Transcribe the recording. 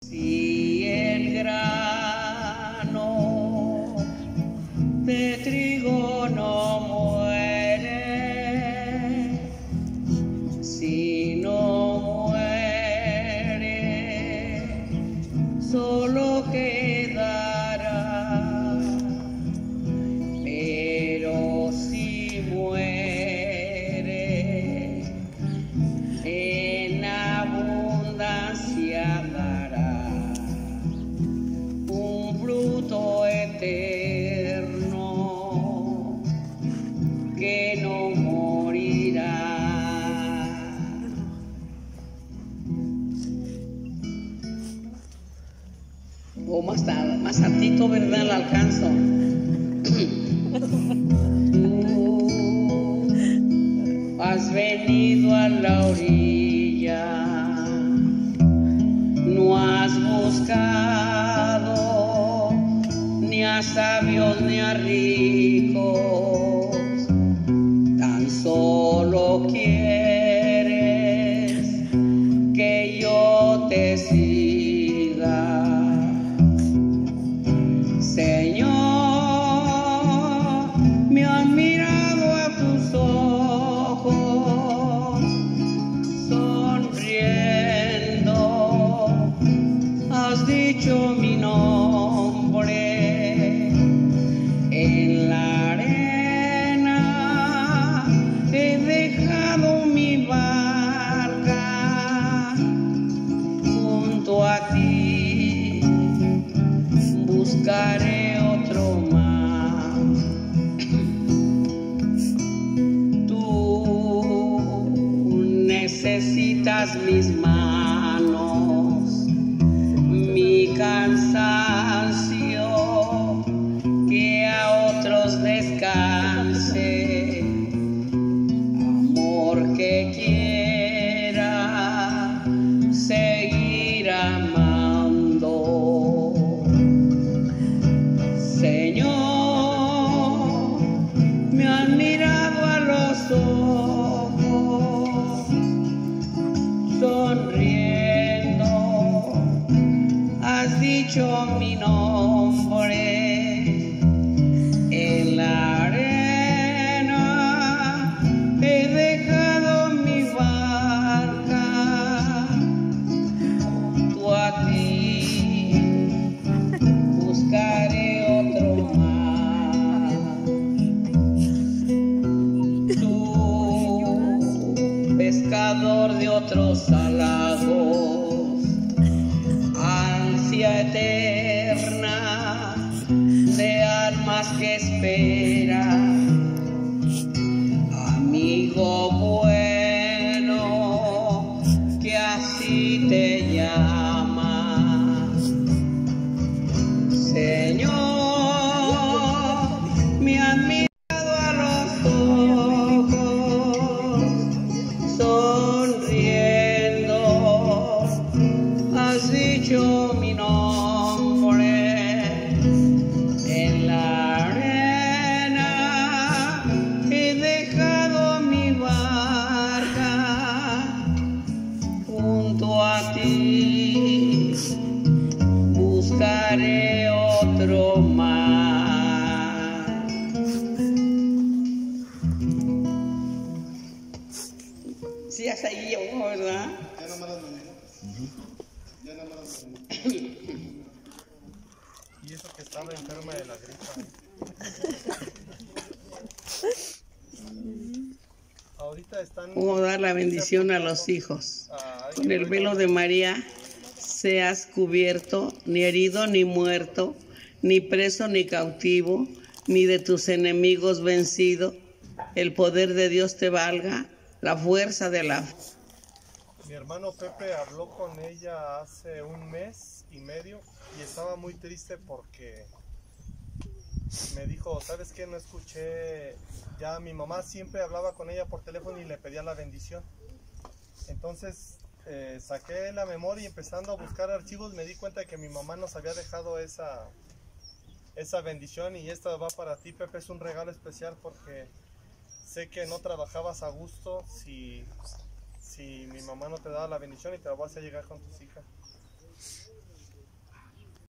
Si que no morirá. O más, más altito, ¿verdad? La alcanzo. Tú has venido a la orilla, no has buscado ni a sabios ni a ricos, a ti buscaré otro más. Tú necesitas mis manos, mi cansancio, sonriendo, has dicho mi nombre de otros halagos, ansia eterna de almas que esperan, amigo bueno que así te buscaré otro más. Sí, hasta ahí llegó, ¿verdad? Ya más las maneras. Ya más las maneras. Y eso que estaba enferma de la gripa. Ahorita están. Cómo dar la bendición a los hijos. ah, Con el velo de María seas cubierto, ni herido ni muerto, ni preso ni cautivo, ni de tus enemigos vencido. El poder de Dios te valga, la fuerza de la Mi hermano Pepe habló con ella hace un mes y medio y estaba muy triste porque me dijo, ¿sabes qué? No escuché, ya mi mamá siempre hablaba con ella por teléfono y le pedía la bendición. Entonces eh, saqué la memoria y empezando a buscar archivos me di cuenta de que mi mamá nos había dejado esa, esa bendición y esta va para ti, Pepe, es un regalo especial porque sé que no trabajabas a gusto si, si mi mamá no te daba la bendición y te la vas a llegar con tus hijas.